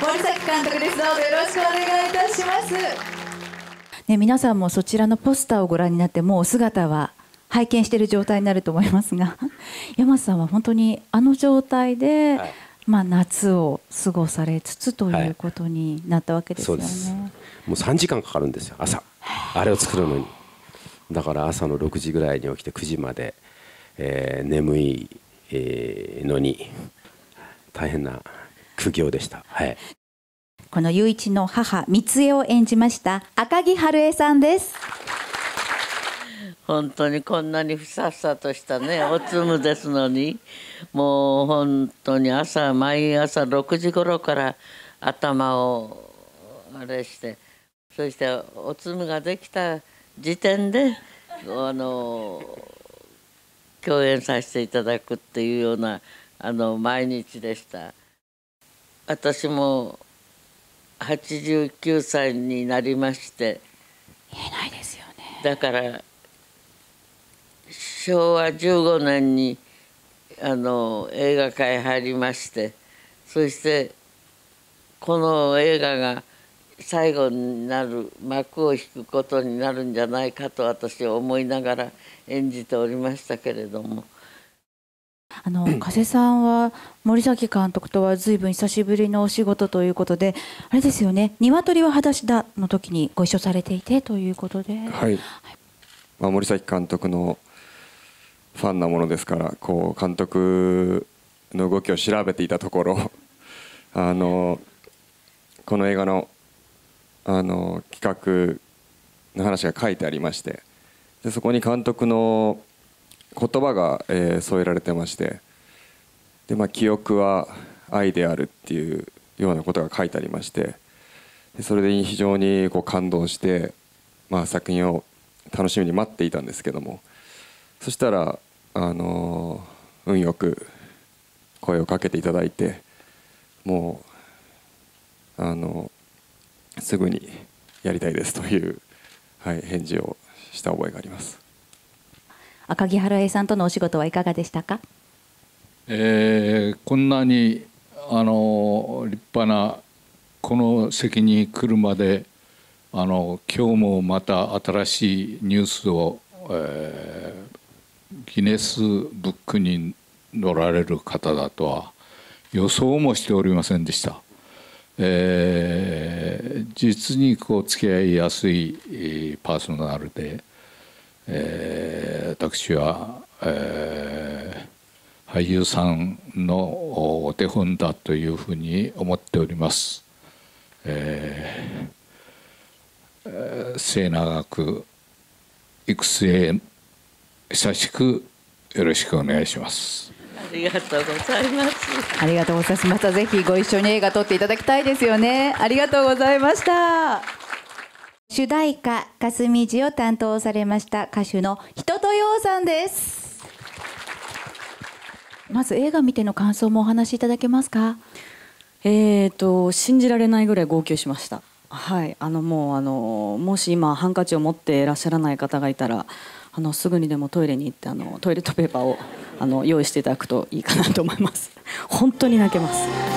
よろしくお願いいたします。ね皆さんもそちらのポスターをご覧になってもうお姿は拝見している状態になると思いますが 山瀬さんは本当にあの状態で、はい、まあ、夏を過ごされつつということになったわけですよね、はい、もう3時間かかるんですよ朝。あ。れを作るのに。だから朝の6時ぐらいに起きて9時まで、えー、眠い、えー、のに大変な苦行でした、はい、この雄一の母三江を演じました赤木春江さんです。本当にこんなにふさふさとしたねおつむですのにもう本当に朝毎朝6時頃から頭をあれしてそしておつむができた時点であの共演させていただくっていうようなあの毎日でした。私も89歳になりまして。見えないですよね。だから昭和15年にあの映画界入りまして。そしてこの映画が最後になる幕を引くことになるんじゃないかと私は思いながら演じておりましたけれども。あの加瀬さんは森崎監督とは随分久しぶりのお仕事ということであれですよね「鶏は裸足だ」の時にご一緒されていてということで、はい、はい、まあ、森崎監督のファンなものですからこう監督の動きを調べていたところ あのこの映画のあの企画の話が書いてありましてでそこに監督の言葉が、えー、添えられてましてで、まあ、記憶は愛であるっていうようなことが書いてありましてでそれで非常にこう感動して、まあ、作品を楽しみに待っていたんですけどもそしたら、あのー、運よく声をかけていただいてもう、あのー、すぐにやりたいですという、はい、返事をした覚えがあります。赤木春江さんとのお仕事はいかがでしたか、えー、こんなにあの立派なこの席に来るまであの今日もまた新しいニュースを、えー、ギネスブックに載られる方だとは予想もしておりませんでした。えー、実にこう付き合いやすいパーソナルで、えー、私は、えー、俳優さんのお手本だというふうに思っております。えー、末永く育成久しくよろしくお願いします。ありがとうございます。ありがとうございます。またぜひご一緒に映画撮っていただきたいですよね。ありがとうございました。主題歌「霞路」を担当されました歌手の人とようさんです。まず映画見ての感想もお話しいただけますか？えーと信じられないぐらい号泣しました。はい。あのもうあのもし今ハンカチを持っていらっしゃらない方がいたらあのすぐにでもトイレに行ってあのトイレットペーパーをあの用意していただくといいかなと思います。本当に泣けます。